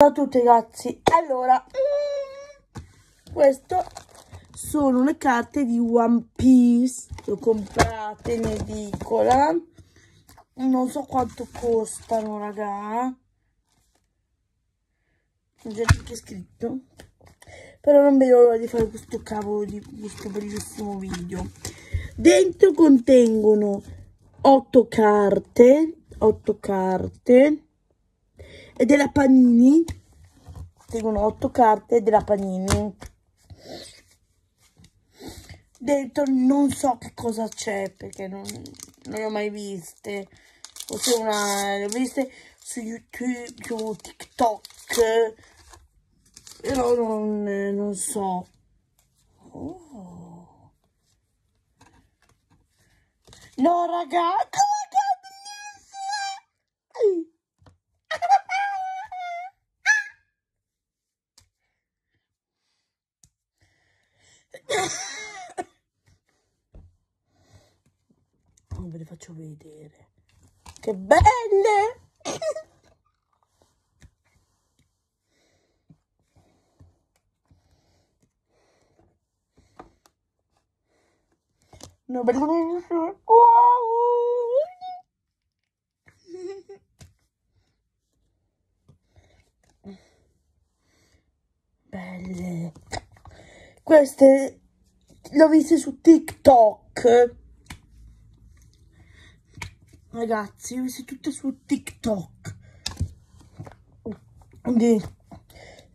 Ciao a tutti ragazzi, allora, questo sono le carte di One Piece, le ho comprate in edicola, non so quanto costano raga, non c'è neanche scritto, però non vedo l'ora di fare questo cavolo di questo bellissimo video. Dentro contengono 8 carte, 8 carte, e della Panini. Tengono otto carte della Panini. Dentro non so che cosa c'è perché non, non le ho mai viste. Forse una le ho viste su youtube su tiktok però non, non so. Oh. no ragazzi oh, ve le faccio vedere. Che belle! No bellissime wow! Belle. Queste le ho viste su TikTok. Ragazzi, le ho viste tutte su TikTok. Quindi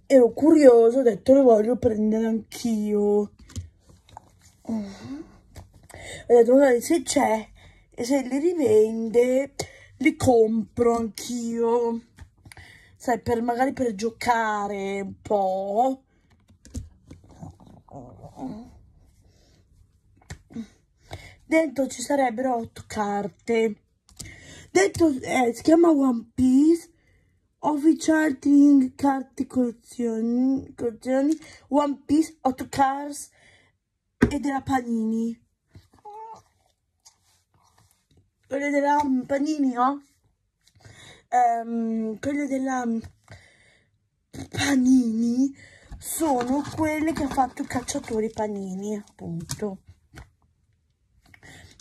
ero curioso, ho detto le voglio prendere anch'io. Ho detto magari se c'è e se li rivende li compro anch'io. Sai, per magari per giocare un po' dentro ci sarebbero otto carte dentro eh, si chiama One Piece Official Trading Carte collezioni, collezioni One Piece 8 Cars e della Panini quelle della Panini no? Um, quelle della Panini sono quelle che ha fatto cacciatori panini, appunto.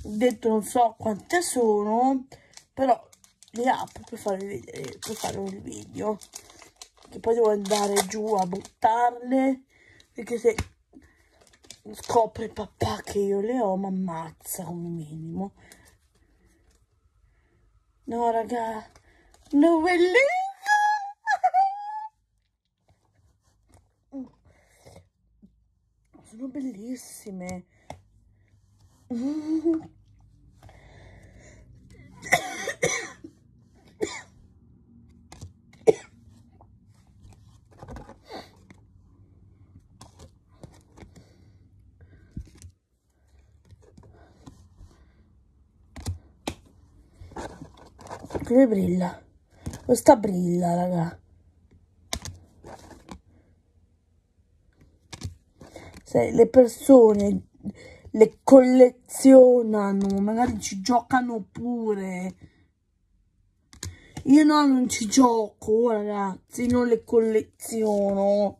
Detto non so quante sono, però le apro per farvi vedere, per fare un video. Che poi devo andare giù a buttarle, perché se scopre papà che io le ho, mi ammazza come minimo. No, raga, no, bellissimo! sono bellissime. Che brilla. Questa brilla, raga. se le persone le collezionano, magari ci giocano pure. Io no, non ci gioco, ragazzi, non le colleziono.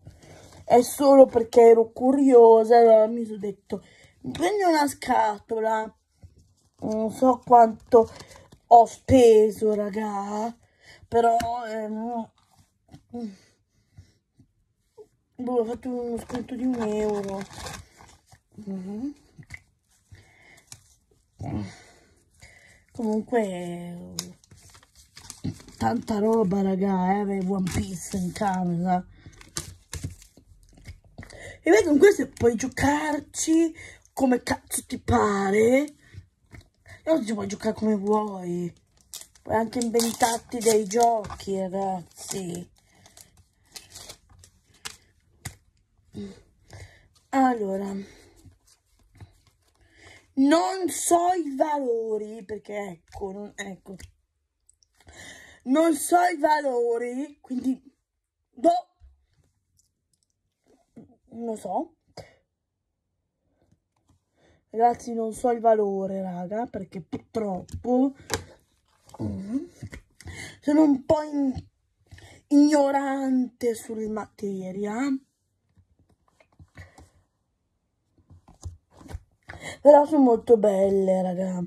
È solo perché ero curiosa, allora mi sono detto, prendi una scatola. Non so quanto ho speso, raga, però... Eh, Boh, ho fatto uno sconto di un euro. Mm -hmm. Comunque, tanta roba, raga, eh, avevo One Piece in casa. E vedo con questo puoi giocarci come cazzo ti pare. E oggi puoi giocare come vuoi. Puoi anche inventarti dei giochi, ragazzi. Allora, non so i valori perché ecco, non, ecco, non so i valori, quindi boh, non so. Ragazzi, non so il valore, raga, perché purtroppo sono un po' in, ignorante sulla materia. Però sono molto belle, raga.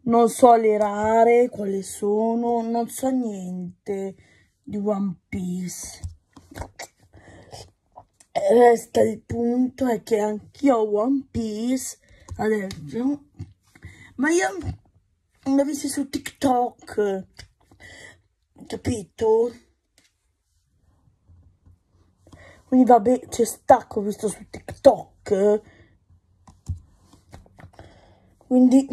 Non so le rare, quali sono, non so niente di One Piece. Resta il punto è che anch'io ho One Piece adesso, ma io l'ho visto su TikTok, capito? Quindi vabbè, c'è stacco visto su TikTok. Quindi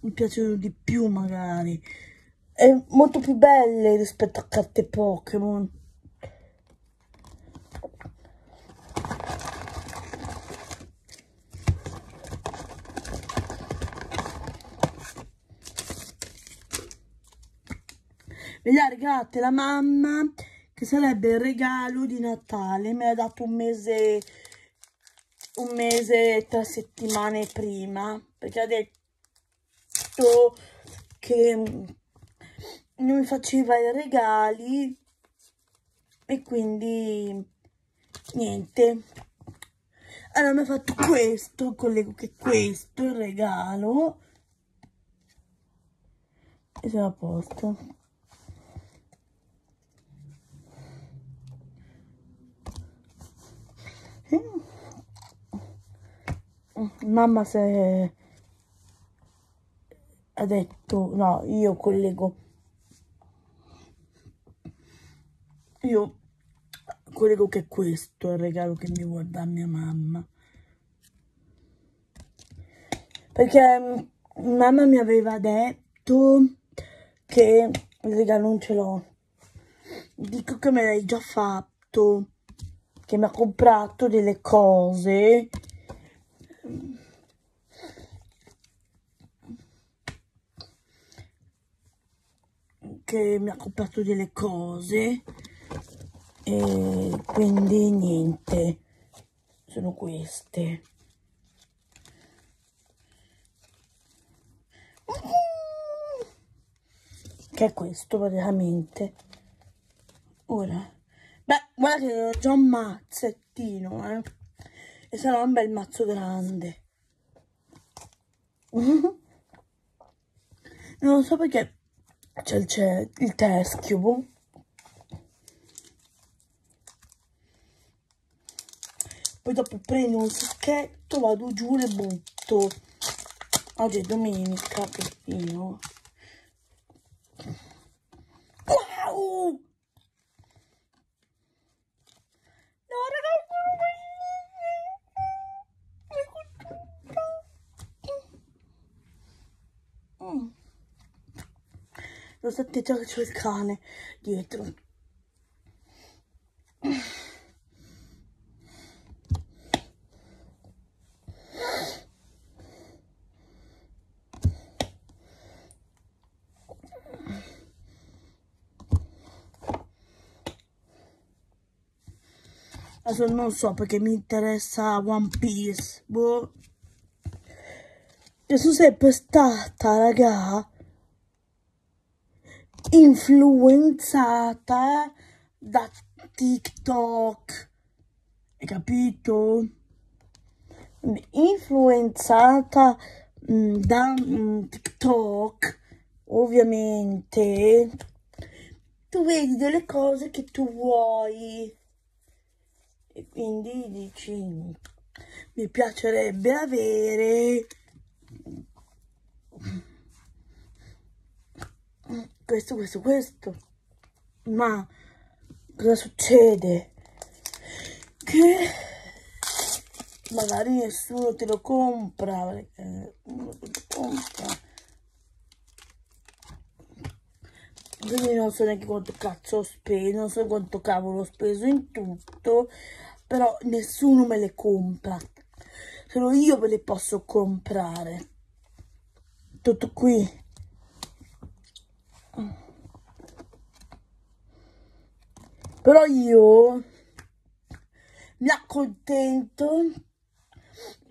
mi piacciono di più magari. È molto più belle rispetto a carte Pokémon. Me ha regalate la mamma che sarebbe il regalo di Natale. Mi ha dato un mese, un mese, tre settimane prima perché ha detto che non mi faceva i regali e quindi niente. Allora mi ha fatto questo collego che questo è il regalo. E sono a posto mamma se ha detto no io collego. Io collego che questo è il regalo che mi vuole dare mia mamma. Perché mm, mamma mi aveva detto che il regalo non ce l'ho. Dico che me l'hai già fatto che mi ha comprato delle cose. Che mi ha comprato delle cose. E quindi niente sono queste. Che è questo praticamente ora beh guarda che ho già un mazzettino eh. E sarà un bel mazzo grande. Non so perché c'è il teschio poi dopo prendo un sacchetto vado giù e butto. Oggi è domenica perfino wow lo sapete già che c'è il cane dietro Adesso non so perché mi interessa One Piece. Boh. Sono sempre stata, raga, influenzata da TikTok. Hai capito? Influenzata mh, mm, da mh, mm, TikTok, ovviamente, tu vedi delle cose che tu vuoi e quindi dici mi piacerebbe avere questo questo questo. Ma cosa succede? Che magari nessuno te lo compra perché te lo compra. Quindi non so neanche quanto cazzo ho speso non so quanto cavolo ho speso in tutto però nessuno me le compra. Solo io ve le posso comprare. Tutto qui però io mi accontento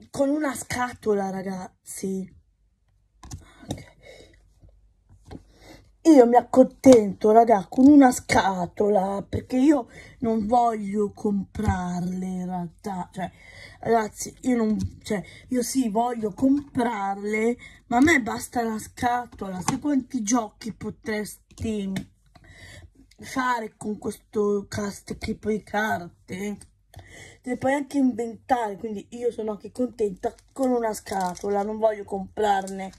con una scatola ragazzi. Io mi accontento, raga, con una scatola, perché io non voglio comprarle in realtà, cioè, ragazzi, io non, cioè, io sì, voglio comprarle, ma a me basta la scatola, sai quanti giochi potresti fare con questo cast tipo di carte? Te le puoi anche inventare, quindi io sono anche contenta con una scatola, non voglio comprarne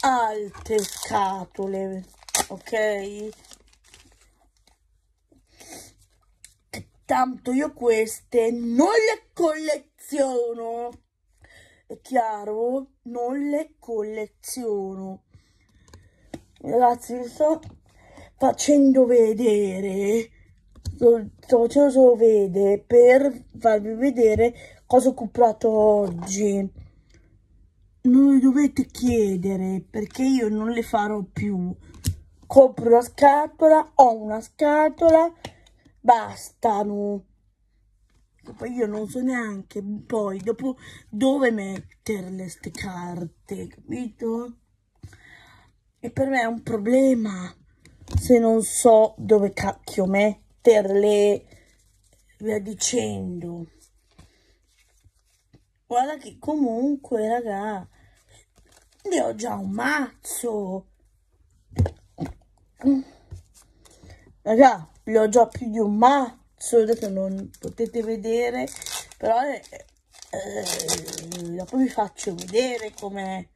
alte scatole, ok? Tanto io queste non le colleziono, è chiaro? Non le colleziono. Ragazzi, vi sto facendo vedere, sto, facendo solo vedere per farvi vedere cosa ho comprato oggi non le dovete chiedere perché io non le farò più. Compro una scatola, ho una scatola, bastano. Poi io non so neanche poi dopo dove metterle ste carte, capito? E per me è un problema se non so dove cacchio metterle, via dicendo. Guarda che comunque, raga, ne ho già un mazzo. Raga, ne ho già più di un mazzo, adesso non potete vedere, però eh, eh, dopo vi faccio vedere come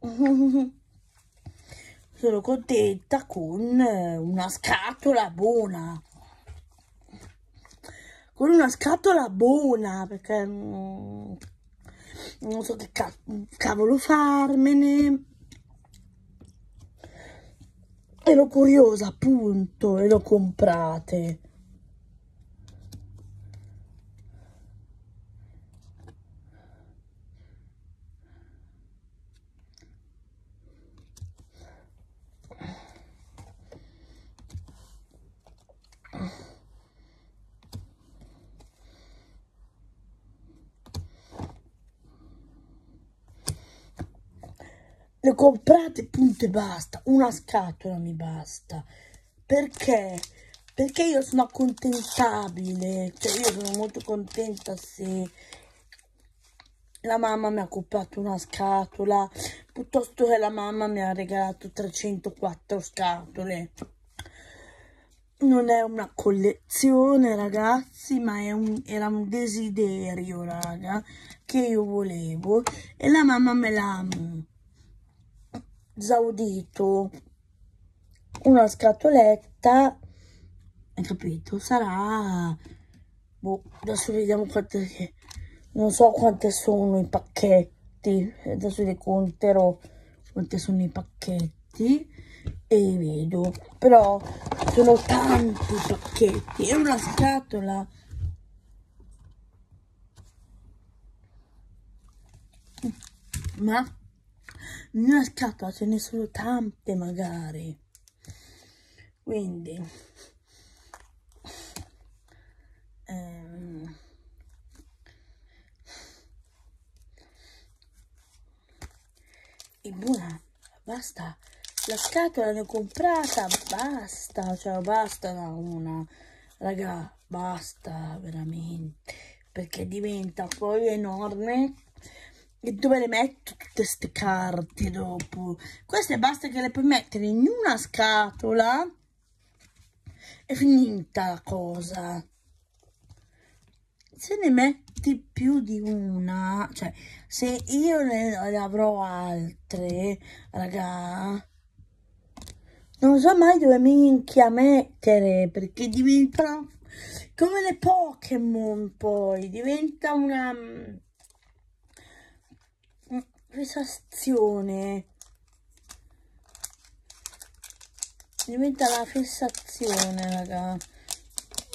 sono contenta con una scatola buona. Con una scatola buona perché mm, non so che ca cavolo farmene. Ero curiosa appunto e l'ho comprate le comprate punto e basta. Una scatola mi basta. Perché? Perché io sono accontentabile. Cioè io sono molto contenta se la mamma mi ha comprato una scatola piuttosto che la mamma mi ha regalato 304 scatole. Non è una collezione ragazzi ma un, era un desiderio raga che io volevo e la mamma me l'ha esaudito una scatoletta hai capito? Sarà boh, adesso vediamo quante non so quante sono i pacchetti adesso li conterò quante sono i pacchetti e vedo. Però sono tanti pacchetti è una scatola. Ma in una scatola ce ne sono tante magari. Quindi ehm, e buona basta. La scatola l'ho comprata basta cioè basta da una. Raga basta veramente. Perché diventa poi enorme e dove le metto tutte queste carte dopo? Queste basta che le puoi mettere in una scatola è finita la cosa. Se ne metti più di una, cioè se io ne, avrò altre, raga, non so mai dove minchia mettere perché diventano come le Pokémon poi, diventa una fissazione diventa la fissazione raga.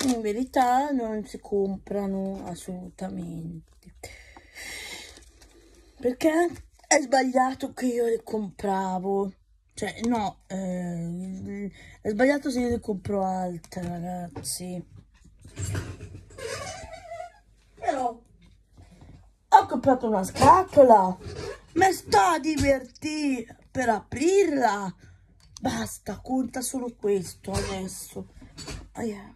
In verità non si comprano assolutamente. Perché è sbagliato che io le compravo. Cioè no eh, è sbagliato se io le compro altre ragazzi. Però ho comprato una scatola Ma sta a divertire per aprirla. Basta, conta solo questo adesso. Oh yeah.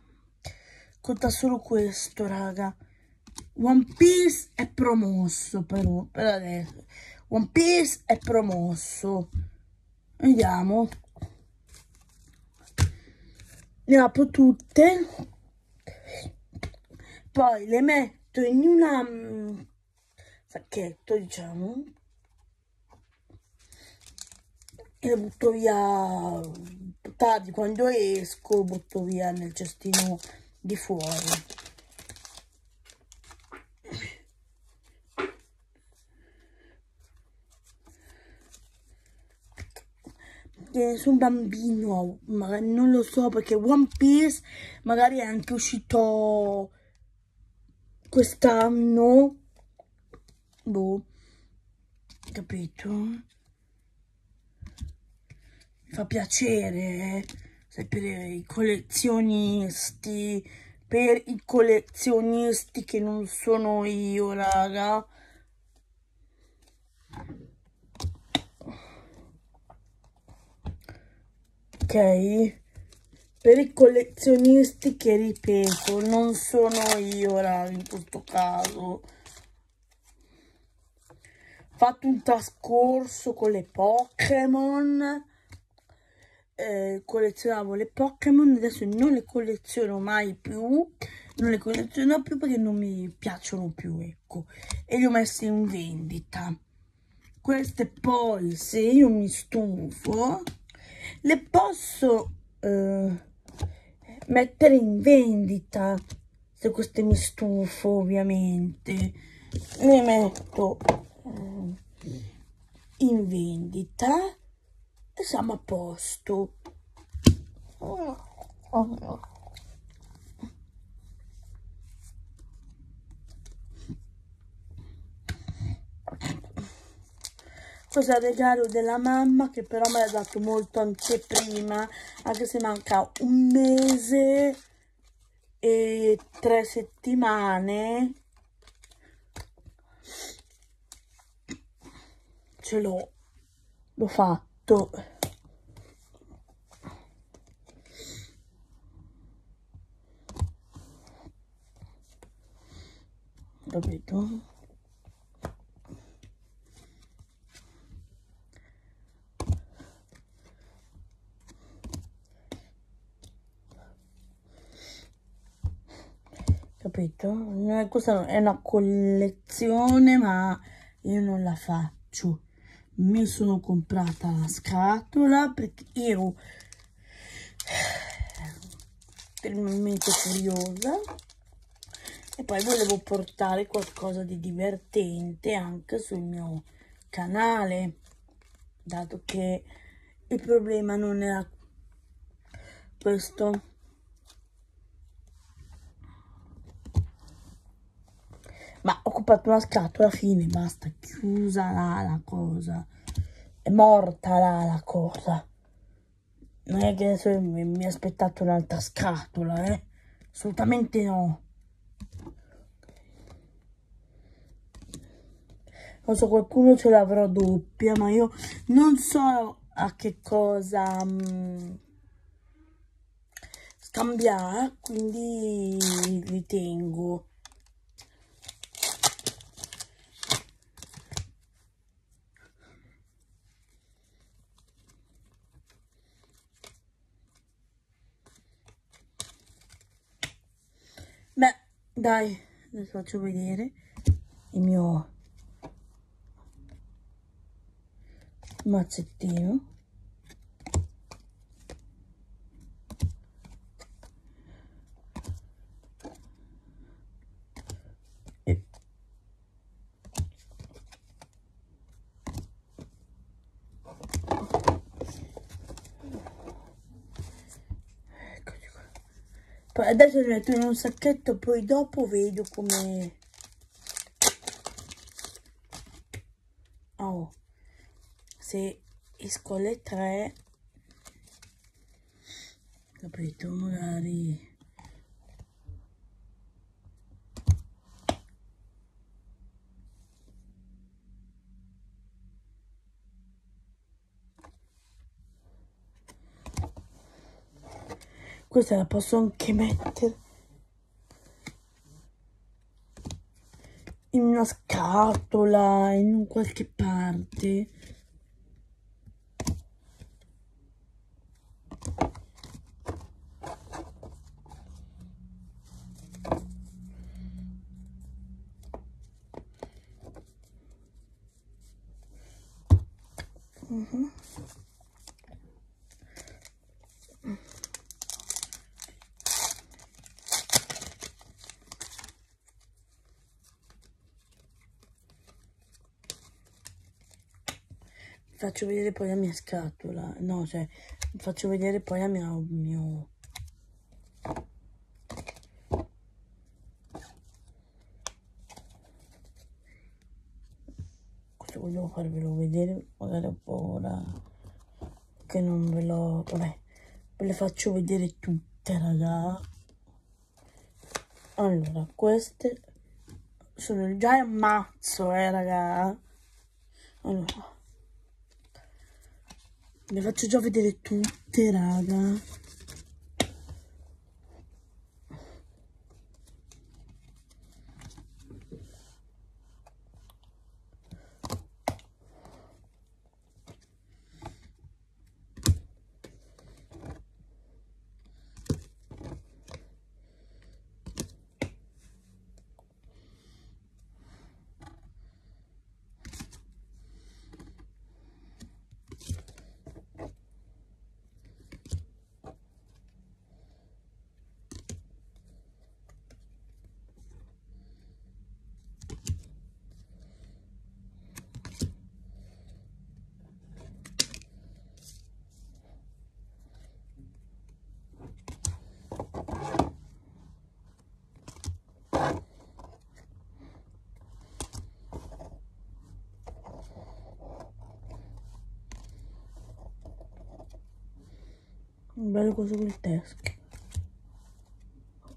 Conta solo questo, raga. One Piece è promosso però, per adesso. One Piece è promosso. Vediamo. Le apro tutte. Poi le metto in una um, sacchetto, diciamo. E le butto via tardi quando esco, butto via nel cestino di fuori. su un bambino, magari non lo so perché One Piece magari è anche uscito quest'anno, boh, capito? Fa piacere, eh? per i collezionisti, per i collezionisti che non sono io, raga. ok? Per i collezionisti che ripeto, non sono io raga, in questo caso. Fatto un trascorso con le Pokémon. Eh, collezionavo le Pokémon, adesso non le colleziono mai più, non le colleziono più perché non mi piacciono più, ecco, e li ho messi in vendita. Queste poi, se io mi stufo, le posso eh, mettere in vendita. Se queste mi stufo ovviamente. Le metto eh, in vendita siamo a posto. Questo è il regalo della mamma che però me l'ha dato molto anche prima anche se manca un mese e tre settimane. Ce l'ho. L'ho fatto capito capito? Questa è una collezione, ma io non la faccio. Mi sono comprata la scatola perché ero estremamente curiosa e poi volevo portare qualcosa di divertente anche sul mio canale dato che il problema non era questo Ma ho comprato una scatola, fine, basta, chiusa là la cosa. È morta là la cosa. Non è che adesso mi, mi aspettate un'altra scatola, eh? Assolutamente no. Non so, qualcuno ce l'avrà doppia, ma io non so a che cosa um, scambiare, quindi li tengo. Dai vi faccio vedere. Il mio mazzettino adesso li metto in un sacchetto poi dopo vedo come oh se esco alle tre capito magari questa la posso anche mettere in una scatola in qualche parte Mm-hmm. Faccio vedere poi la mia scatola. No cioè faccio vedere poi la mia mio questo volevo farvelo vedere magari po' ora che non ve lo vabbè ve le faccio vedere tutte raga. Allora queste sono già in mazzo eh raga. Allora le faccio già vedere tutte, raga. Un bello coso col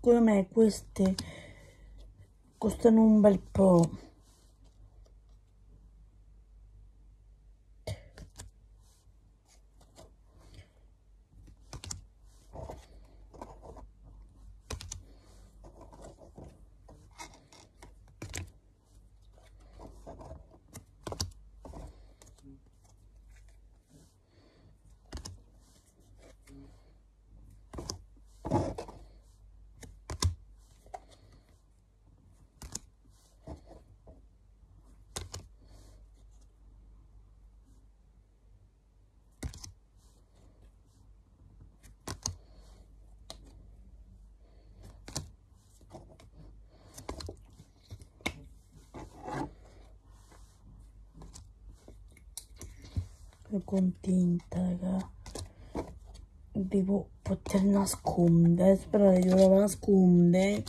come me queste costano un bel po' sono contenta raga. Devo poter nascondere spero di non nascondere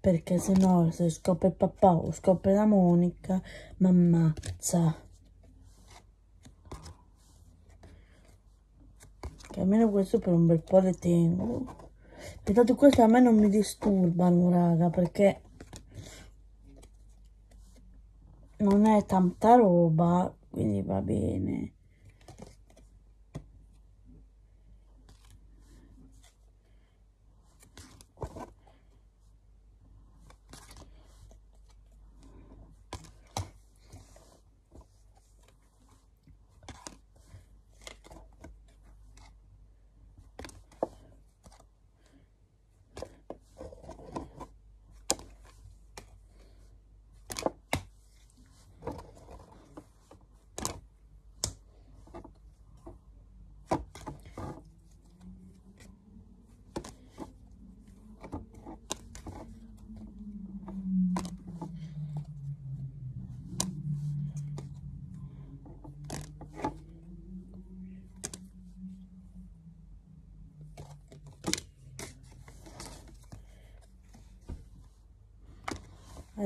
perché se no se scopre papà o scopre la Monica mi ammazza che almeno questo per un bel po' le tengo. E tanto queste a me non mi disturbano raga perché non è tanta roba quindi va bene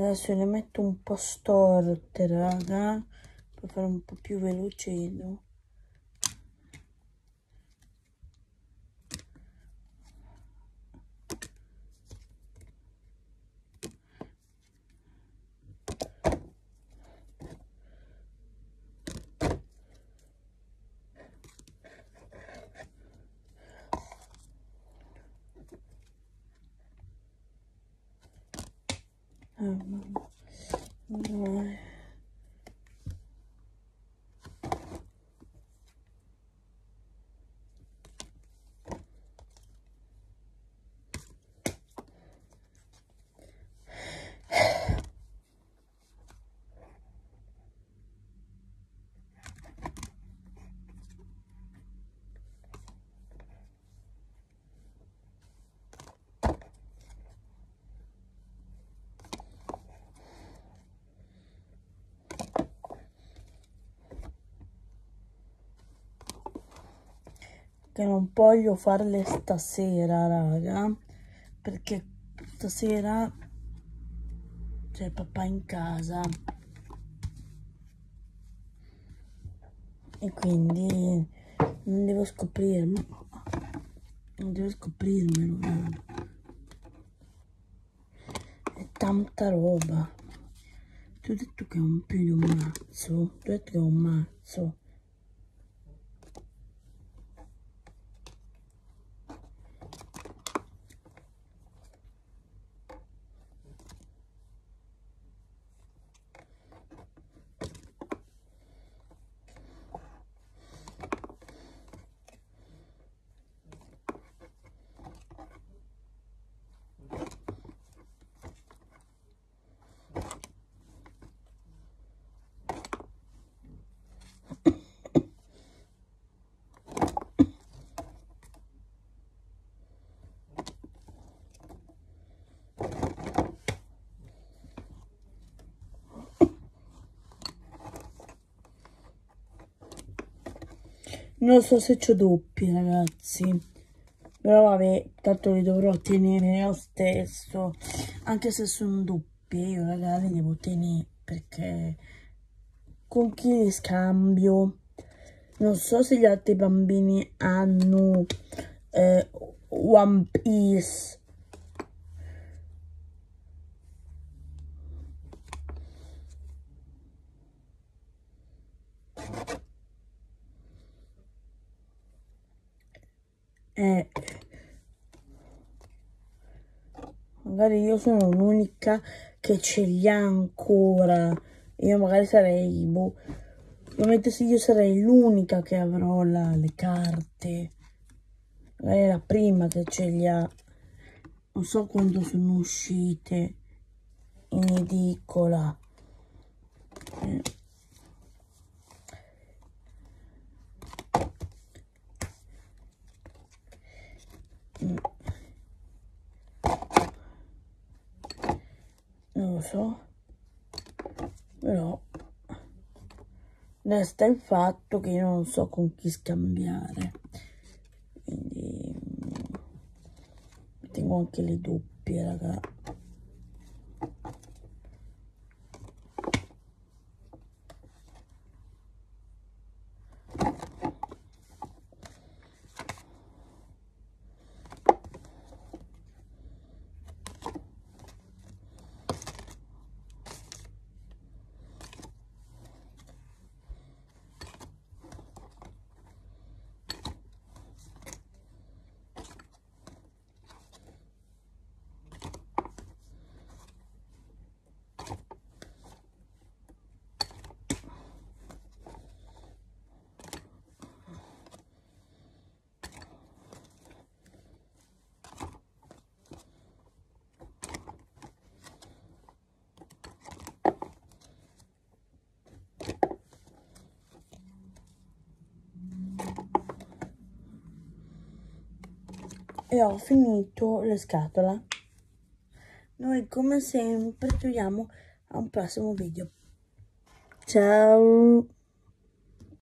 adesso le metto un po' storte raga. Per fare un po' più velocedo Eh, che non voglio farle stasera raga perché stasera c'è papà in casa. E quindi non devo scoprirmelo non devo scoprirmelo raga. è tanta roba. Ti ho detto che è un più di un mazzo ti ho detto che è un mazzo non so se c'ho doppi ragazzi. Però vabbè tanto li dovrò tenere lo stesso. Anche se sono doppi io ragazzi li devo tenere perché con chi li scambio? Non so se gli altri bambini hanno eh, One Piece eh, magari io sono l'unica che ce li ha ancora. Io magari sarei boh, ovviamente se io sarei l'unica che avrò la, le carte. Magari la prima che ce li ha. Non so quando sono uscite. In edicola. Eh. Non lo so. Però resta il fatto che io non so con chi scambiare. Quindi tengo anche le doppie raga e ho finito le scatole. Noi come sempre ci vediamo a un prossimo video. Ciao